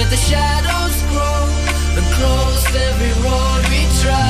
Let the shadows grow and close every road we try.